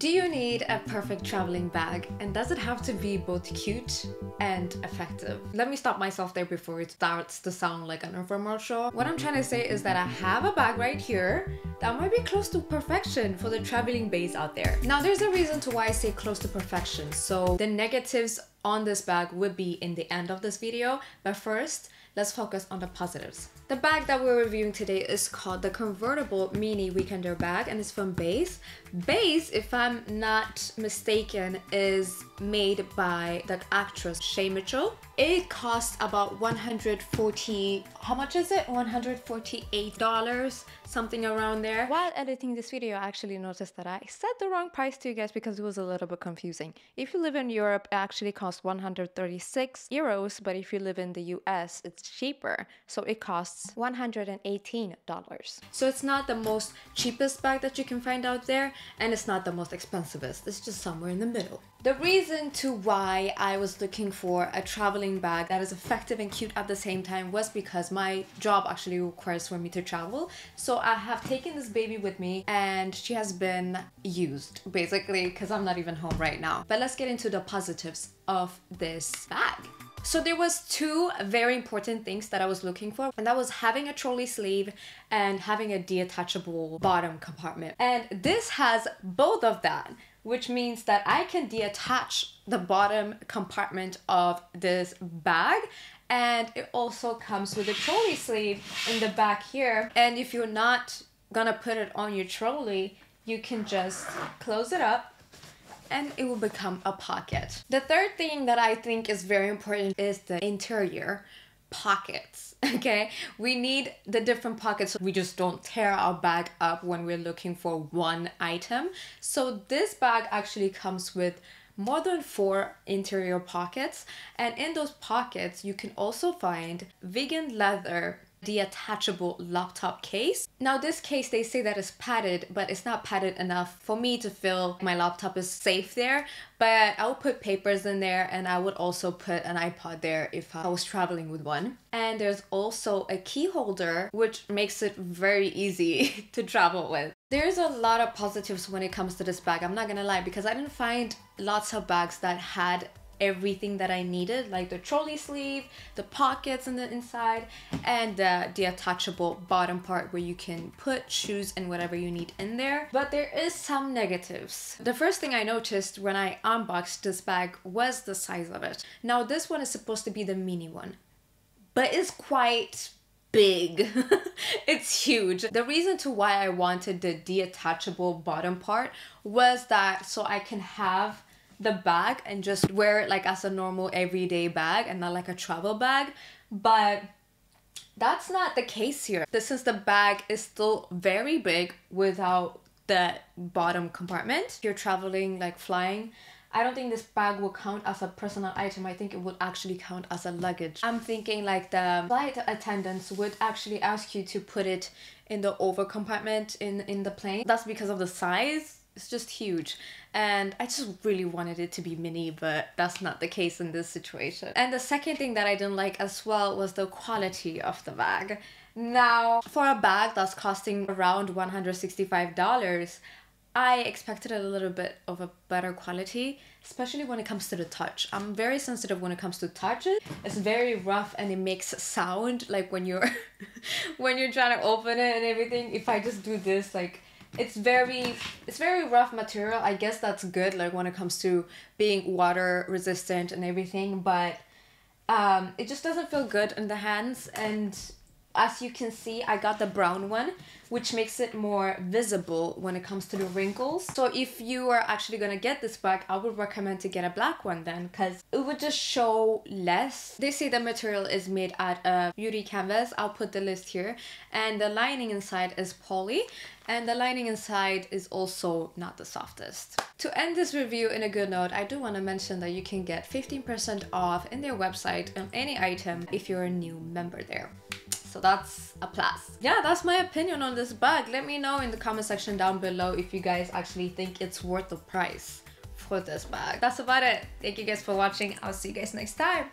Do you need a perfect traveling bag? And does it have to be both cute and effective? Let me stop myself there before it starts to sound like an infomercial. What I'm trying to say is that I have a bag right here that might be close to perfection for the traveling bays out there. Now, there's a reason to why I say close to perfection. So the negatives on this bag would be in the end of this video. But first, let's focus on the positives. The bag that we're reviewing today is called the Convertible Mini Weekender Bag and it's from Béis. Béis, if I'm not mistaken, is made by the actress Shay Mitchell. It costs about 140, how much is it? $148, something around there. While editing this video, I actually noticed that I said the wrong price to you guys because it was a little bit confusing. If you live in Europe, it actually costs 136 euros, but if you live in the US, it's cheaper. So it costs $118. So it's not the most cheapest bag that you can find out there, and it's not the most expensivest. It's just somewhere in the middle. The reason to why I was looking for a traveling bag that is effective and cute at the same time was because my job actually requires for me to travel. So I have taken this baby with me and she has been used basically because I'm not even home right now. But let's get into the positives of this bag. So there was two very important things that I was looking for and that was having a trolley sleeve and having a detachable bottom compartment. And this has both of that which means that I can detach the bottom compartment of this bag and it also comes with a trolley sleeve in the back here and if you're not gonna put it on your trolley you can just close it up and it will become a pocket. The third thing that I think is very important is the interior pockets okay? We need the different pockets so we just don't tear our bag up when we're looking for one item. So this bag actually comes with more than four interior pockets and in those pockets you can also find vegan leather detachable laptop case. Now this case they say that it's padded but it's not padded enough for me to feel my laptop is safe there but I would put papers in there and I would also put an iPod there if I was traveling with one. And there's also a key holder which makes it very easy to travel with. There's a lot of positives when it comes to this bag, I'm not gonna lie, because I didn't find lots of bags that had everything that I needed, like the trolley sleeve, the pockets on the inside, and the, the attachable bottom part where you can put shoes and whatever you need in there. But there is some negatives. The first thing I noticed when I unboxed this bag was the size of it. Now this one is supposed to be the mini one, but it's quite big. it's huge. The reason to why I wanted the detachable bottom part was that so I can have the bag and just wear it like as a normal everyday bag and not like a travel bag. But that's not the case here. This is the bag is still very big without the bottom compartment. If You're traveling like flying. I don't think this bag will count as a personal item. I think it would actually count as a luggage. I'm thinking like the flight attendants would actually ask you to put it in the over compartment in, in the plane. That's because of the size it's just huge and I just really wanted it to be mini but that's not the case in this situation. And the second thing that I didn't like as well was the quality of the bag. Now for a bag that's costing around $165 I expected a little bit of a better quality, especially when it comes to the touch. I'm very sensitive when it comes to touch. It's very rough and it makes sound like when you're when you're trying to open it and everything. If I just do this like it's very it's very rough material. I guess that's good like when it comes to being water resistant and everything but um, it just doesn't feel good in the hands and as you can see I got the brown one which makes it more visible when it comes to the wrinkles so if you are actually gonna get this bag I would recommend to get a black one then because it would just show less they say the material is made out of beauty canvas I'll put the list here and the lining inside is poly and the lining inside is also not the softest. To end this review in a good note, I do want to mention that you can get 15% off in their website on any item if you're a new member there. So that's a plus. Yeah, that's my opinion on this bag. Let me know in the comment section down below if you guys actually think it's worth the price for this bag. That's about it. Thank you guys for watching. I'll see you guys next time.